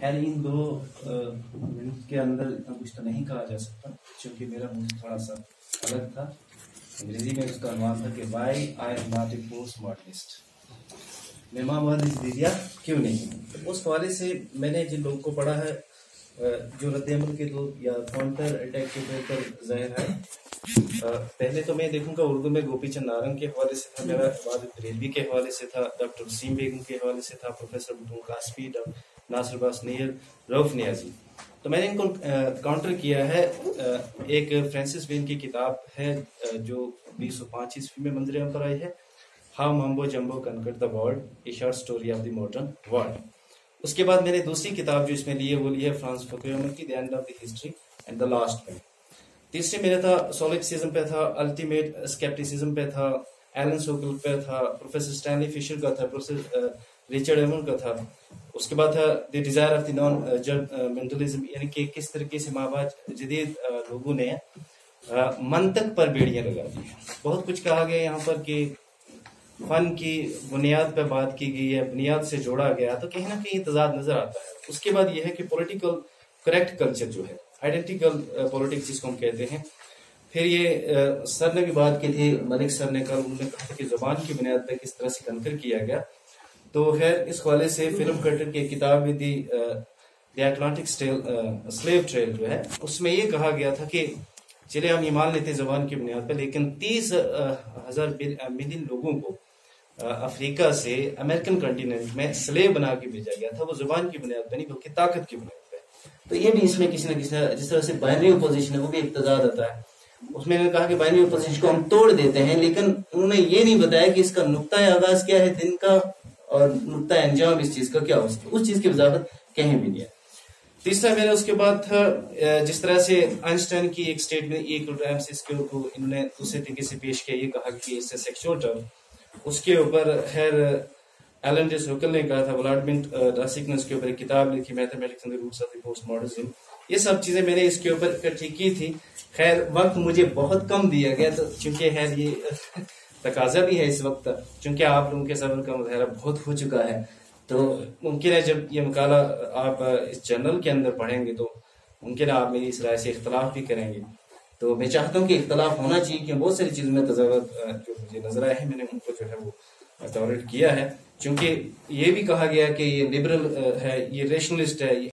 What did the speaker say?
खैर, इन दो मिनट के अंदर इतना कुछ तो नहीं कहा जा सकता, क्योंकि मेरा मुझे थोड़ा सा अलग था। अंग्रेज़ी में उसका अनुमान था कि why I am not a post modernist मैं माँ दीजिया क्यों नहीं? उस हवाले से मैंने जिन लोगों को पढ़ा है जो रद्दमल के दो या काउंटर अटैक के तौर पर ज़ाहिर है। पहले तो मैं देखूँगा उर्दू में गोपी चंद नारंग के हवाले से था मेरा वाद रेलवी के हवाले से था डॉक्टर वसीम बेगम के हवाले से था प्रोफेसर बुटुल कासपी नासिर बास नीर रऊफ नियाजी तो मैंने इनको काउंटर किया है। एक फ्रांसिस बेन की किताब है जो बीस सौ पाँच ईस्वी में मंदिर पर आई है। How mumbo jumbo conquered the world a short story of the modern world. उसके बाद मैंने दूसरी किताब जो इसमें ली है, वो ली है फ्रांस फकुयमर की the end of the history and the last man तीसरे मेरा था सोलिप्सिज्म पे था अल्टीमेट स्केप्टिसिज्म पे था एलन सोकल पे था प्रोफेसर स्टैनली फिशर का था प्रोफेसर रिचर्ड एवन का था। उसके बाद था the desire of the non mentalism यानी कि किस तरीके से माबाज जदीद लोगों ने मंतक पर बेड़ियाँ लगा दी बहुत कुछ कहा गया यहाँ पर कि फन की बुनियाद पर बात की गई है बुनियाद से जोड़ा गया तो कहीं ना कहीं तजाद नज़र आता है। उसके बाद यह है कि पॉलिटिकल करेक्ट कल्चर जो है आइडेंटिकल पॉलिटिक्स जिसको हम कहते हैं। फिर ये uh, सर ने भी बात की थी मलिक सर ने कल उन्होंने कहा कि ज़ुबान की बुनियाद पर किस तरह से कंकर किया गया। तो खैर इस हवाले से फ़िल्म कटर की किताब भी दी अटलांटिक स्लेव ट्रेल जो है उसमें ये कहा गया था कि चले हम ईमान लेते जबान की बुनियाद पर लेकिन तीस हज़ार मिलियन लोगों को अफ्रीका से अमेरिकन कंटिनेंट में स्लेव बना के भेजा गया था, वो ज़ुबान की बुनियाद पर नहीं बल्कि ताकत की बुनियाद तो ये भी इसमें किसी न किसी जिस तरह से बाइनरी अपोजिशन है, वो भी तजाद आता है। उसमें इन्होंने कहा कि बाइनरी अपोजिशन को हम तोड़ देते हैं, लेकिन उन्होंने ये नहीं बताया कि इसका नुकता आगाज़ क्या है, दिन का और नुकता अंजाम इस चीज़ का क्या हो सकता उस चीज़ की वजाहत कहीं भी नहीं। तीसरा मैंने उसके बाद था जिस तरह से आइंस्टाइन की एक स्टेटमेंट एक को इन्होंने दूसरे तरीके से पेश किया, ये कहा कि इससे सेक्सुअल टर्म उसके ऊपर खैर, एलन जे सोकल ने कहा था व्लाडमिन रासिक ने उसके ऊपर एक किताब लिखी, mathematics and roots of the post modernism ये सब चीज़ें मैंने इसके ऊपर इकट्ठी की थी। खैर, वक्त मुझे बहुत कम दिया गया तो चूँकि खैर ये, तकाजा भी है इस वक्त चूँकि आप लोगों के सबर का मुजाहरा बहुत हो चुका है। तो मुमकिन है जब ये मकाला आप इस जर्नल के अंदर पढ़ेंगे तो मुमकिन है आप मेरी इस राय से इख्तलाफ भी करेंगे। तो मैं चाहता हूँ कि इख्तलाफ होना चाहिए, कि बहुत सारी चीज़ों में तजावत जो मुझे नज़र आए हैं, मैंने उनको जो है वो टॉलरेट किया है। क्योंकि ये भी कहा गया कि ये लिबरल है, ये रेशनलिस्ट है